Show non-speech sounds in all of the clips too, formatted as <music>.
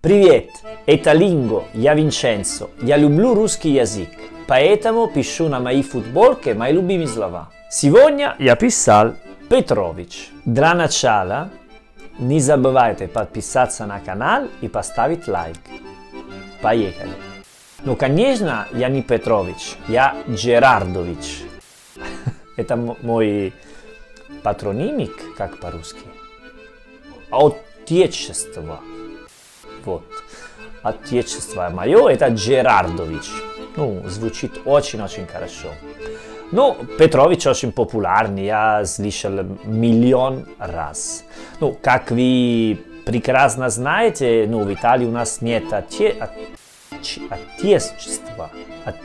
Привет! Это Линго, я Винченцо. Я люблю русский язык, поэтому пишу на моей футболке мои любимые слова. Сегодня я писал Петрович. Для начала не забывайте подписаться на канал и поставить лайк. Поехали! Ну, конечно, я не Петрович, я Джерардович. Это мой патронимик, как по-русски. Отечество. Вот. Отечество мое это Джерардович. Ну, звучит очень-очень хорошо. Ну, Петрович очень популярный, я слышал миллион раз. Ну, как вы прекрасно знаете, ну, в Италии у нас нет оте... от... отечества. От...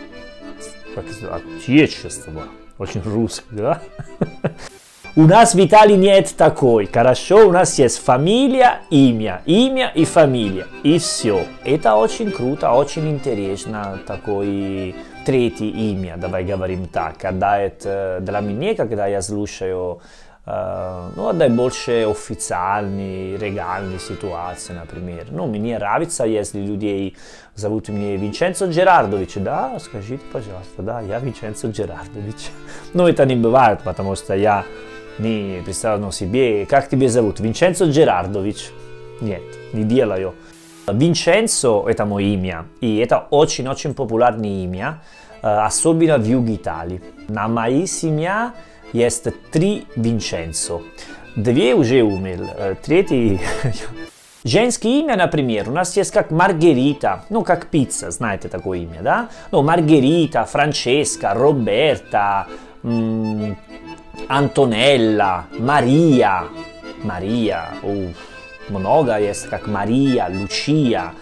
Отечества. Очень русский, да? <laughs> У нас в Италии нет такой. Хорошо, у нас есть фамилия, имя. Имя и фамилия. И все. Это очень круто, очень интересно. Такой третье имя, давай говорим так. Когда это для меня, когда я слушаю Uh, ну, отдай больше официальные, регальные ситуации, например. Ну, мне нравится, если людей зовут меня Винченцо Джерардович. Да, скажите, пожалуйста, да, я Винченцо Джерардович. <laughs> Но это не бывает, потому что я не представляю себе, как тебя зовут? Винченцо Джерардович? Нет, не делаю. Винченцо – это мое имя, и это очень-очень популярное имя, особенно в юге Италии. На моей семье есть три Винченцо. Две уже умер, третий... Женское имя, например, у нас есть как Маргарита, ну как пицца, знаете такое имя, да? Ну, Маргарита, Франческа, Роберта, Антонелла, Мария. Мария, уф, много есть, как Мария, Лучия.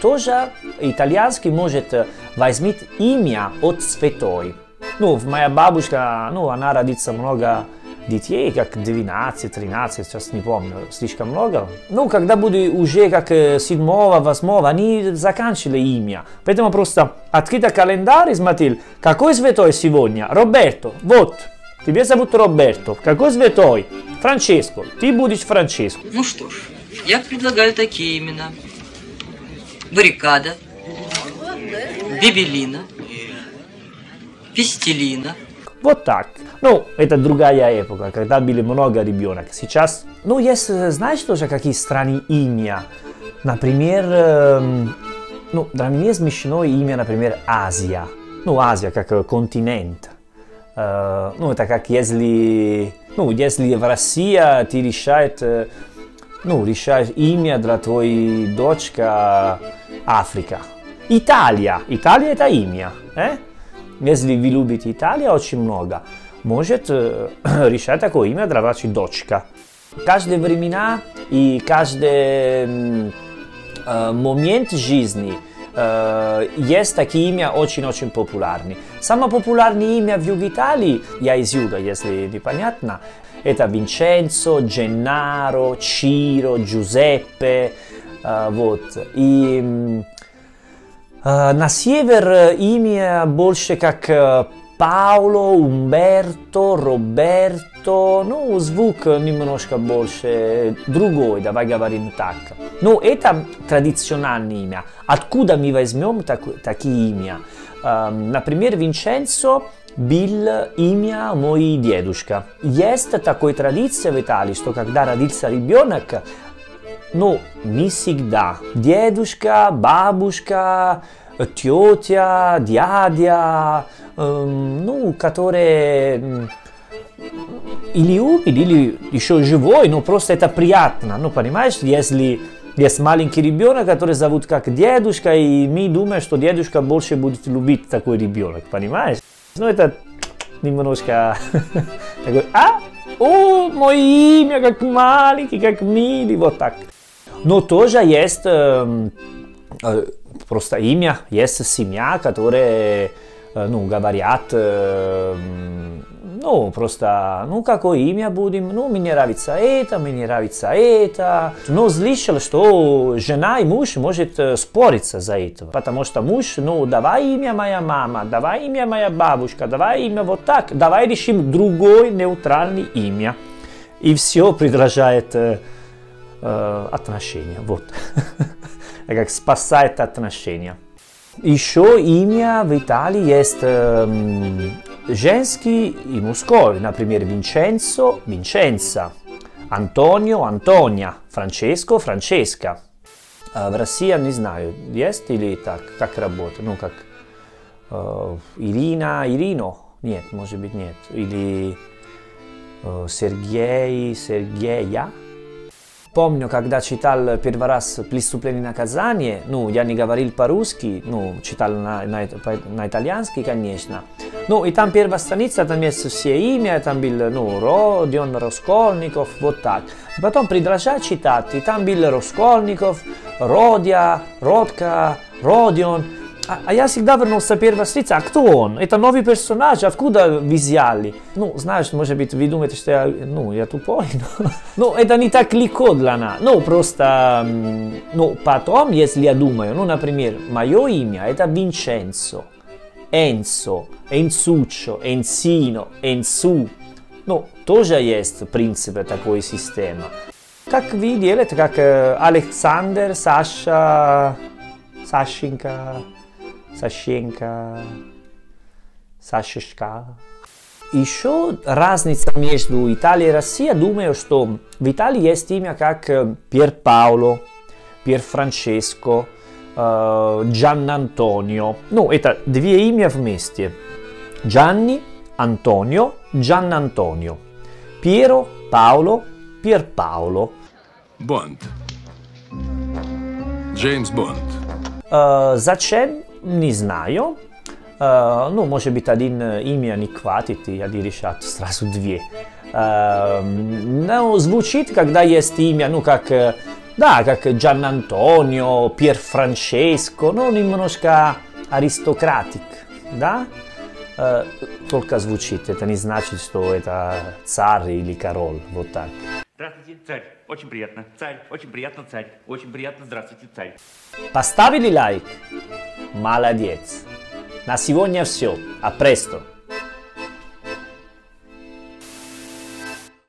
Тоже итальянский может возьмить имя от святой. Ну, моя бабушка, ну, она родится много детей, как 12, 13, сейчас не помню, слишком много. Ну, когда буду уже как седьмого, восьмого, они заканчивали имя. Поэтому просто открыто календарь и смотрел, какой святой сегодня? Роберто, вот, Тебе зовут Роберто. Какой святой? Франческо. Ты будешь Франческо. Ну что ж, я предлагаю такие имена. Баррикада, Бибелина, Пестелина. Вот так. Ну, это другая эпоха, когда были много ребенок. Сейчас, ну, есть, знаешь тоже, какие страны имя? Например, эм, ну, для меня смешное имя, например, Азия. Ну, Азия как континент. Э, ну, это как если, ну, если в России ты решаешь, ну, решаешь имя для твоей дочка Африка. Италия. Италия это имя. Э? Если вы любите Италию очень много, может э, <coughs> решать такое имя для вашей дочка. Каждое времена и каждый э, момент жизни – jest takie imię очень-очень популярное. Самое популярное имя в юге Италии, я из юга, если непонятно, это Винченцо, Дженнаро, Чиро, Джузеппе, uh, вот. И uh, на север имя больше как Paolo, Umberto, Roberto, ну, звук немножко больше другой, давай говорим так. Но это традиционное имя. Откуда мы возьмем так, такие имя? Um, например, Винченцо был имя мой дедушка. Есть такая традиция в Италии, что когда родился ребенок, ну, не всегда. Дедушка, бабушка, тетя, дядя, эм, ну, которые или умер, или еще живой, но просто это приятно. Ну, понимаешь, если есть маленький ребенок, который зовут как дедушка, и мы думаем, что дедушка больше будет любить такой ребенок, понимаешь? Ну, это немножко <laughs> такой, а, о, мое имя, как маленький, как милый, вот так. Но тоже есть э, э, просто имя, есть семья, которые, ну, говорят, ну, просто, ну, какое имя будем, ну, мне нравится это, мне нравится это. Но слышал, что жена и муж может спориться за это, потому что муж, ну, давай имя моя мама, давай имя моя бабушка, давай имя вот так, давай решим другое нейтральное имя. И все предложает э, отношения. Вот. <laughs> как спасает отношения. Еще имя в Италии есть э, женский и мужской. Например, Винченцо, Винченца. Антонио, Антония. Франческо, Франческа. А в России, не знаю, есть или так, как работает, ну, как э, Ирина, Ирино, нет, может быть, нет, или э, Сергей, Сергея. Помню, когда читал первый раз «Преступление и наказание», ну, я не говорил по-русски, ну, читал на, на, на итальянский, конечно, ну, и там первая страница, там есть все имя, там был, ну, Родион, Роскольников, вот так. Потом продолжал читать, и там был Роскольников, Родя, Родка, Родион. А, а я всегда вернулся первая страница, а кто он? Это новый персонаж, откуда вы взяли? Ну, знаешь, может быть, вы думаете, что я, ну, я тупой, но, ну, это не так легко для нас. Ну, просто, ну, потом, если я думаю, ну, например, мое имя это Винченцо. Enzo, Enzuccio, Enzino, Enzu. Ну, тоже есть, в принципе, такой система. Как вы делаете, как Александр, Саша, Сашенька, Сашенька, Сашечка. Еще разница между Италией и Россией, думаю, что в Италии есть имя как Пьер Пауло, Пьер Франческо, Giannantonio. Ну, это две имя вместе. Gianni, Antonio, Giannantonio. Piero, Paolo, Pierpaolo. Бонд. Джеймс Бонд. Uh, зачем? Не знаю. Uh, ну, может быть, один имя хватит, и они решат сразу две. Uh, но звучит, когда есть имя, ну, как да, как Giannantonio, Pierfrancesco, ну, немножко аристократик, да? Э, только звучит, это не значит, что это царь или король, вот так. Здравствуйте, царь. Очень приятно. Царь. Очень приятно, царь. Очень приятно. Здравствуйте, царь. Поставили лайк? Молодец. На сегодня все. А престо.